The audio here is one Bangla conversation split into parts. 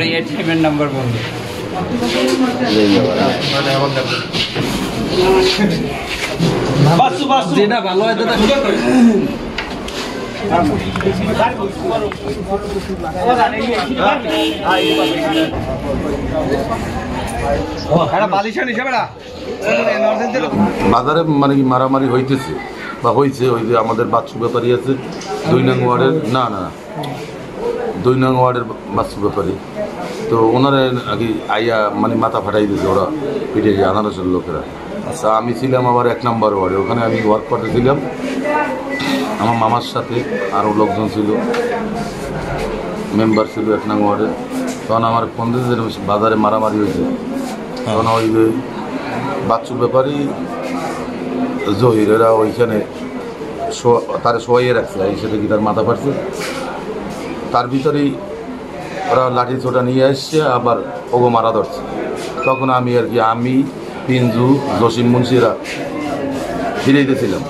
পরে এটিএমের নাম্বার বন্ধ যেটা ভালো হয় দাদা বাজারে মানে কি মারামারি হইতেছে? বা হয়েছে ওই যে আমাদের বাচ্চু ব্যাপারী আছে দুই নং ওয়ার্ডের না না না। দুই নং ওয়ার্ডের বাচ্চু ব্যাপারী। তো ওনারা আগে আইয়া মানে মাথা ফাটাই দিয়েছে ওরা পিঠে আনারসের লোকেরা। আচ্ছা আমি ছিলাম আবার এক নম্বর ওয়ার্ডে। ওখানে আমি ওয়ার্ক করতেছিলাম। আমার মামার সাথে আরও লোকজন ছিল। মেম্বার ছিল এক নং ওয়ার্ডে। তখন আমার ফোন বাজারে মারামারি হয়েছে। তখন ওই বাচ্চুর ব্যাপারই জহির এরা ওইখানে তার শোয়াইয়ে রাখছে। এই সাথে কি তার মাথা ফাটছে। তার ভিতরেই ওরা লাঠি ছোটা নিয়ে আসছে আবার ওগো মারা ধরছে। তখন আমি আর কি আমি পিঞ্জু জসিম মুন্সিরা ফিরে দিয়েছিলাম।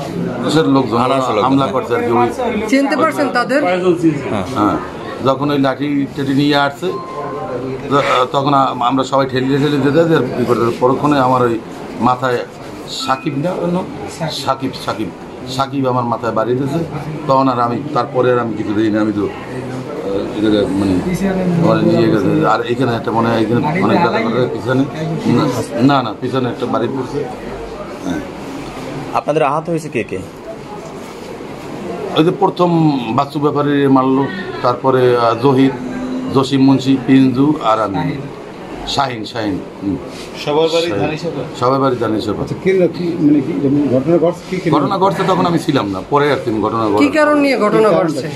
দেশের লোকজন হামলা করছে আর কি ওই চিনতে পারছেন তাদের? হ্যাঁ। যখন ওই লাঠি টেটি নিয়ে আসছে তখন আমরা সবাই ঠেলিয়ে ঠেলে যেতে পরক্ষণে আমার ওই মাথায় সাকিব না নাম? সাকিব সাকিব। সাকিব আমার মাথায় বাড়িয়ে দিয়েছে। তখন আর আমি তারপরে আর আমি কিছু দিই না আমি তো মানে নিয়ে গেছে। আর এখানে একটা মনে হয় এখানে অনেক ব্যথা করে পিছনে? না না পিছনে একটা বাড়ি পড়ছে। আপনাদের আহত হয়েছে কে কে? ওই যে প্রথম বাচ্চু ব্যাপারে মারলো তারপরে জহির জসিম মুন্সি পিঞ্জু আর আমি। শাহিন। শাহিন হুম। সবার বাড়ি বাড়ি জানি সবাই কি কি মানে ঘটনা ঘটছে কি কি ঘটনা ঘটছে তখন আমি ছিলাম না পরে আর তুমি ঘটনা কি কারণ নিয়ে ঘটনা ঘটছে?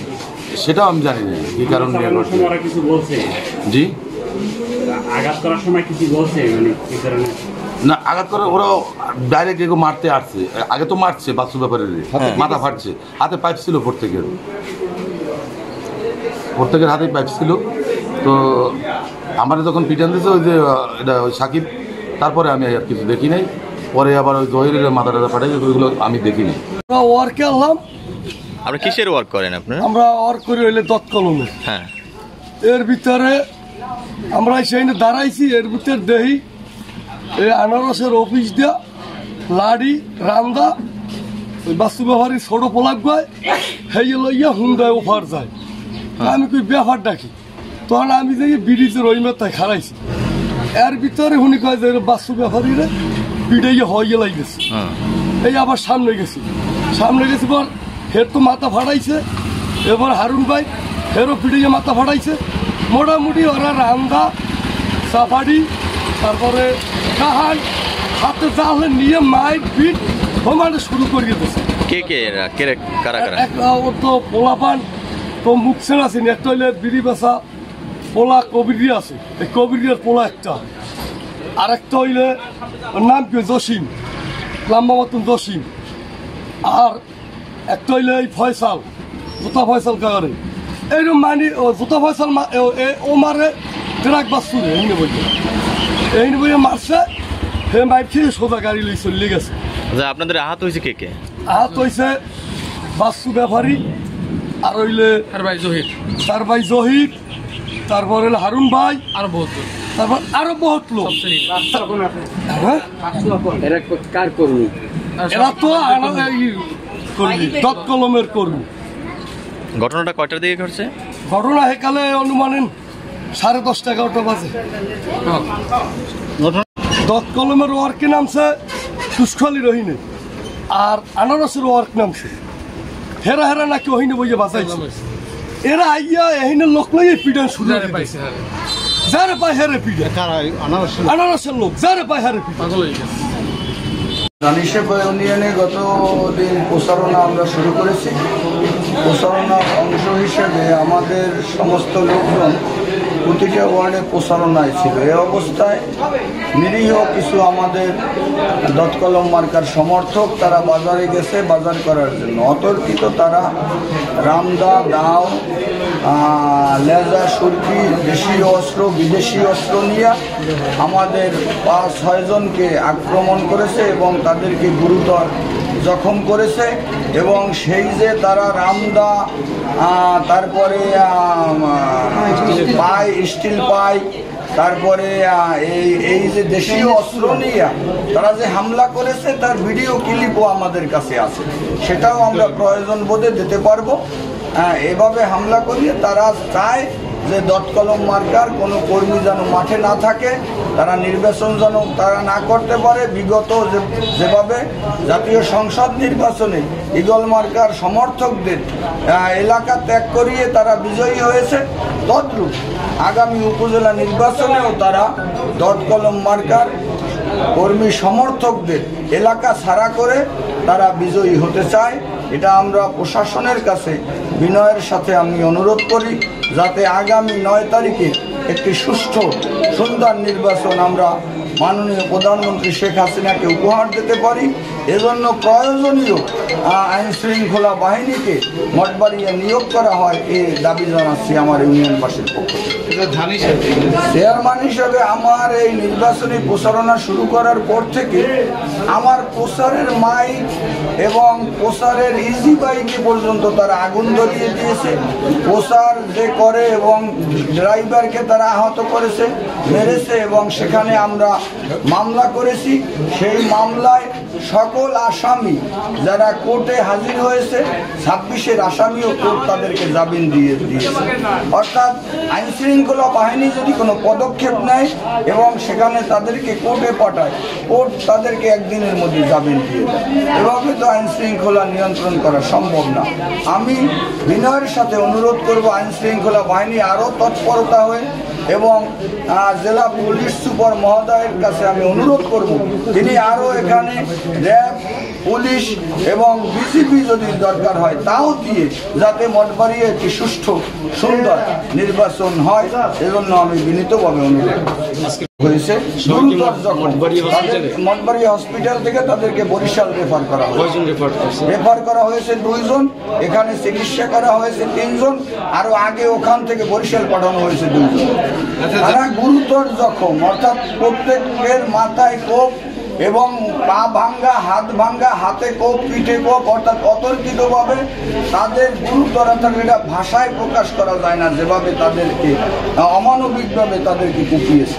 সেটাও আমি জানি না কি কারণ নিয়ে ওরা কিছু বলছে। জি? আঘাত করার সময় কিছু বলছে মানে কি কারণে না আঘাত করে ওরা ডাইরেক্ট এগো মারতে আসছে। আগে তো মারছে বাচ্চু ব্যাপারে। মাথা ফাটছে। হাতে পাইপ ছিল প্রত্যেকের। প্রত্যেকের হাতে পাইপ ছিল। তো আমার যখন পিটান দিয়েছে ওই যে এটা ওই সাকিব তারপরে আমি আর কিছু দেখি নাই। পরে আবার ওই জহিরের মাথা টাথা ফাটাই ওইগুলো আমি দেখিনি। ওয়ার্কে আনলাম। আপনি কিসের ওয়ার্ক করেন আপনি? আমরা ওয়ার্ক করি হইলে দত কলমে হ্যাঁ। এর ভিতরে আমরা সেই দাঁড়াইছি এর ভিতরে দেহি এই আনারসের অফিস দিয়া লাড়ি রান্দা ওই বাস্তু ব্যবহারী ছোট পোলাক গায় হেই লইয়া হুন্দায় ওফার যায়। আমি কই ব্যাপার ডাকি? তখন আমি যে ব্রিজের ওই মেতায় খারাইছি এর ভিতরে হুনি কয় যে বাস্তু ব্যাপারীরে পিড়াইয়া হইয়া লাগিয়েছে হ্যাঁ। এই আবার সামনে গেছি। সামনে গেছি পর হের তো মাথা ফাটাইছে। এবার হারুন ভাই হেরও পিড়িয়ে মাথা ফাটাইছে। মোটামুটি ওরা রান্দা সাফারি তারপরে কাহান হাতে জালে নিয়ে মাইক পিট সমানে শুরু করিয়ে দিয়েছে কে কে এরা? কে কারা কারা? একটা ওর তো পোলাপান তো মুখ আছে হইলে বিড়ি বেচা পোলা কবিরি আছে। এই কবিরিয়ার পোলা একটা। আর একটা হইলে ওর নাম কি? জসিম। লম্বা মতন জসিম। আর একটা হইলে এই ফয়সাল জুতা ফয়সাল কাগরে। এইরকম মানি জুতা ফয়সাল ও- মারে ট্রাক বাস তুলে এইনে বইলে এইনে বইলে মারছে হে মাইক খেয়ে সোজা গাড়ি লই চলে গেছে। আচ্ছা, আপনাদের আহত হয়েছে কে কে? আহত হয়েছে বাস্তু ব্যাপারী আর হইলে আর ভাই জহির। তার ভাই জহির তারপর হইলে হারুন ভাই আর বহুত তারপর আরও বহুত লোক। হ্যাঁ? এরা কার কর্মী? এরা তো কর্মী দত কলমের কর্মী ঘটনাটা কয়টার দিকে ঘটছে? ঘটনা হেকালে অনুমানেন সাড়ে দশটা এগারোটা বাজে। দত কলমের ওয়ার্কে নামছে? সুস্খালি রহিনে আর আনারসের ওয়ার্ক নামছে। হেরা হেরা নাকি ওহিনে বইয়ে বাঁচাইছে এরা আইয়া এহিনে লোক লইয়ে পিডান শুরু করে যারে পায় হেরে পিডা কারা আনারস আনারসের লোক? যারে পায় হেরে পিডা রানীশেফা ইউনিয়নে গতদিন প্রচারণা আমরা শুরু করেছি। প্রচারণার অংশ হিসেবে আমাদের সমস্ত লোকজন প্রতিটা ওয়ার্ডে প্রচারণায় ছিল। এ অবস্থায় নিরীহ কিছু আমাদের দৎকলম মার্কার সমর্থক তারা বাজারে গেছে বাজার করার জন্য। অতর্কিত তারা রামদা, দাও লেজা, সুরকি দেশীয় অস্ত্র, বিদেশি অস্ত্র নিয়ে আমাদের পাঁচ ছয়জনকে আক্রমণ করেছে এবং তাদেরকে গুরুতর জখম করেছে এবং সেই যে তারা রামদা তারপরে পাই, স্টিল পাই, তারপরে এই এই যে দেশীয় অস্ত্র নিয়ে তারা যে হামলা করেছে, তার ভিডিও ক্লিপও আমাদের কাছে আছে। সেটাও আমরা প্রয়োজন বোধে দিতে পারব। এভাবে হামলা করিয়ে তারা চায় যে দৎকলম মার্কার কোনো কর্মী যেন মাঠে না থাকে, তারা নির্বাচন যেন তারা না করতে পারে, বিগত যেভাবে জাতীয় সংসদ নির্বাচনে ইগল মার্কার সমর্থকদের এলাকা ত্যাগ করিয়ে তারা বিজয়ী হয়েছে, তদ্রূপ আগামী উপজেলা নির্বাচনেও তারা দৎকলম মার্কার কর্মী সমর্থকদের এলাকা ছাড়া করে তারা বিজয়ী হতে চায়। এটা আমরা প্রশাসনের কাছে বিনয়ের সাথে আমি অনুরোধ করি যাতে আগামী নয় তারিখে একটি সুষ্ঠু, সুন্দর নির্বাচন আমরা মাননীয় প্রধানমন্ত্রী শেখ হাসিনাকে উপহার দিতে পারি। এজন্য প্রয়োজনীয় আইন শৃঙ্খলা বাহিনীকে মঠবাড়িয়ে নিয়োগ করা হয় এ দাবি জানাচ্ছি আমার ইউনিয়নবাসীর পক্ষ থেকে। চেয়ারম্যান হিসেবে আমার এই নির্বাচনী প্রচারণা শুরু করার পর থেকে আমার প্রচারের মাইক এবং প্রচারের ইজি বাইকে পর্যন্ত তারা আগুন ধরিয়ে দিয়েছে। প্রচার যে করে এবং ড্রাইভারকে তারা আহত করেছে মেরেছে এবং সেখানে আমরা মামলা করেছি, সেই মামলায় সকল আসামি যারা কোর্টে হাজির হয়েছে, ছাব্বিশের আসামিও কোর্ট তাদেরকে জামিন দিয়ে দিয়েছে। অর্থাৎ আইন শৃঙ্খলা বাহিনী যদি কোনো পদক্ষেপ নেয় এবং সেখানে তাদেরকে কোর্টে পাঠায়, কোর্ট তাদেরকে একদিনের মধ্যে জামিন দিয়ে দেয়। এভাবে তো আইন শৃঙ্খলা নিয়ন্ত্রণ করা সম্ভব না। আমি বিনয়ের সাথে অনুরোধ করব আইন শৃঙ্খলা বাহিনী আরও তৎপরতা হয়ে এবং জেলা পুলিশ সুপার মহোদয়ের কাছে আমি অনুরোধ করব, তিনি আরও এখানে র্যাব, পুলিশ এবং বিসিবি যদি দরকার হয়, তাও দিয়ে যাতে মঠবাড়ি একটি সুষ্ঠু, সুন্দর নির্বাচন হয়, এজন্য আমি বিনীতভাবে অনুরোধ হয়েছে মঠবাড়ি হসপিটাল? থেকে তাদেরকে বরিশাল রেফার করা হয়েছে। রেফার করা হয়েছে দুইজন এখানে চিকিৎসা করা হয়েছে তিনজন আরও আগে ওখান থেকে বরিশাল পাঠানো হয়েছে দুইজন। তারা গুরুতর জখম অর্থাৎ প্রত্যেকের মাথায় কোপ এবং পা ভাঙ্গা, হাত ভাঙ্গা, হাতে কোপ, পিঠে কোপ, অর্থাৎ অতর্কিতভাবে তাদের গুরুতরতা এটা ভাষায় প্রকাশ করা যায় না, যেভাবে তাদেরকে, অমানবিকভাবে তাদেরকে কুপিয়েছে।